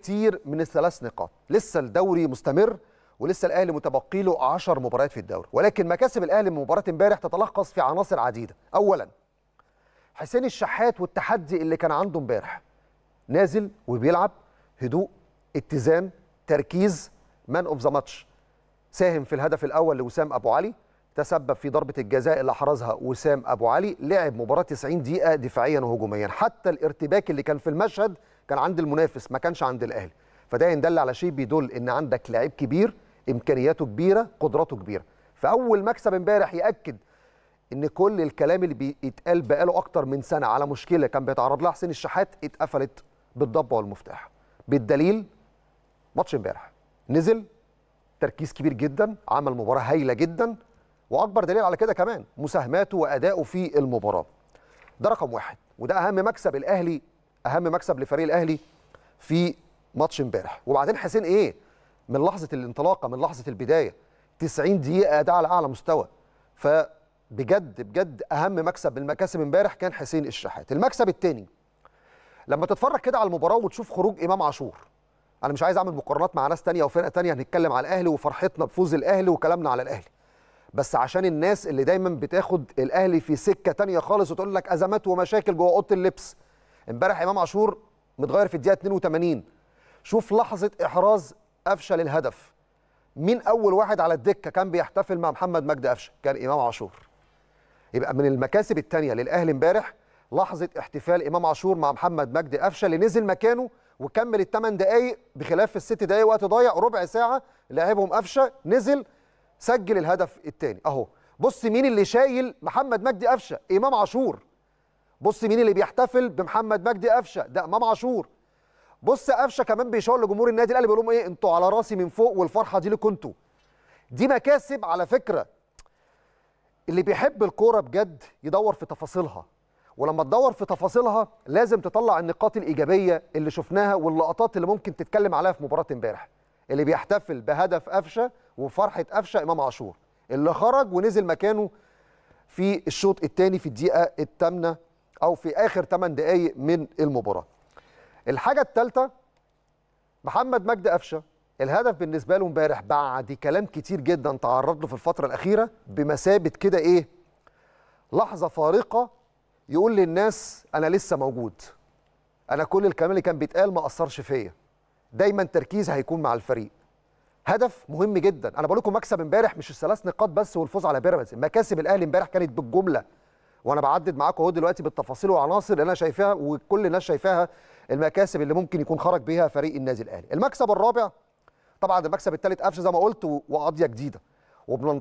كتير من الثلاث نقاط. لسه الدوري مستمر ولسه الأهلي متبقي له 10 مباريات في الدوري. ولكن مكاسب الأهلي من مباراة امبارح تتلخص في عناصر عديدة. اولا حسين الشحات والتحدي اللي كان عنده امبارح. نازل وبيلعب هدوء اتزان تركيز man of the match ساهم في الهدف الأول لوسام أبو علي. تسبب في ضربة الجزاء اللي احرزها وسام أبو علي لعب مباراة 90 دقيقة دفاعيا وهجوميا. حتى الارتباك اللي كان في المشهد كان عند المنافس ما كانش عند الأهلي. فده يدل على شيء بيدل إن عندك لعيب كبير إمكانياته كبيرة قدراته كبيرة. فاول مكسب امبارح يأكد إن كل الكلام اللي بيتقال بقاله أكتر من سنة على مشكلة كان بيتعرض لها حسين الشحات اتقفلت بالضبه والمفتاح. بالدليل ماتش امبارح. نزل تركيز كبير جدا عمل مباراة هايلة جدا وأكبر دليل على كده كمان مساهماته وادائه في المباراة. ده رقم واحد وده أهم مكسب الأهلي أهم مكسب لفريق الأهلي في ماتش امبارح. وبعدين حسين إيه؟ من لحظة الانطلاقة من لحظة البداية 90 دقيقة ده على أعلى مستوى. فبجد بجد أهم مكسب من المكاسب امبارح كان حسين الشحات. المكسب الثاني لما تتفرج كده على المباراة وتشوف خروج إمام عاشور أنا مش عايز أعمل مقارنات مع ناس تانية وفرقه تانية هنتكلم على الأهلي وفرحتنا بفوز الأهلي وكلامنا على الأهلي. بس عشان الناس اللي دايما بتاخد الأهلي في سكة تانية خالص وتقول لك أزمات ومشاكل جوه أوضة اللبس. امبارح إمام عاشور متغير في الدقيقة 82 شوف لحظة إحراز قفشة للهدف. مين أول واحد على الدكة كان بيحتفل مع محمد مجدي قفشة؟ كان إمام عاشور. يبقى من المكاسب الثانية للأهلي امبارح لحظة احتفال إمام عاشور مع محمد مجدي قفشة اللي نزل مكانه وكمل الثمان دقائق بخلاف الست دقائق وقت ضايع ربع ساعة لعبهم قفشة نزل سجل الهدف الثاني أهو بص مين اللي شايل محمد مجدي قفشة؟ إمام عاشور. بص مين اللي بيحتفل بمحمد مجدي قفشة؟ ده إمام عاشور. بص قفشة كمان بيشاور لجمهور النادي الأهلي بيقول لهم إيه؟ أنتوا على راسي من فوق والفرحة دي لكم أنتوا دي مكاسب على فكرة. اللي بيحب الكورة بجد يدور في تفاصيلها. ولما تدور في تفاصيلها لازم تطلع النقاط الإيجابية اللي شفناها واللقطات اللي ممكن تتكلم عليها في مباراة امبارح. اللي بيحتفل بهدف قفشة وفرحة قفشة إمام عاشور اللي خرج ونزل مكانه في الشوط الثاني في الدقيقة الثامنه أو في آخر 8 دقائق من المباراة. الحاجة الثالثه محمد مجدي قفشة الهدف بالنسبة له امبارح بعد كلام كتير جدا تعرض له في الفترة الأخيرة بمثابة كده إيه؟ لحظة فارقة يقول للناس أنا لسه موجود. أنا كل الكلام اللي كان بيتقال ما أثرش فيا. دايما تركيز هيكون مع الفريق. هدف مهم جدا. أنا بقول لكم مكسب امبارح مش الثلاث نقاط بس والفوز على بيراميدز. مكاسب الأهلي امبارح كانت بالجملة. وأنا بعدد معاكم أهو دلوقتي بالتفاصيل والعناصر اللي أنا شايفاها وكل الناس شايفاها المكاسب اللي ممكن يكون خرج بيها فريق النادي الأهلي. المكسب الرابع طبعا المكسب الثالث قفشه زي ما قلت وقضية جديدة.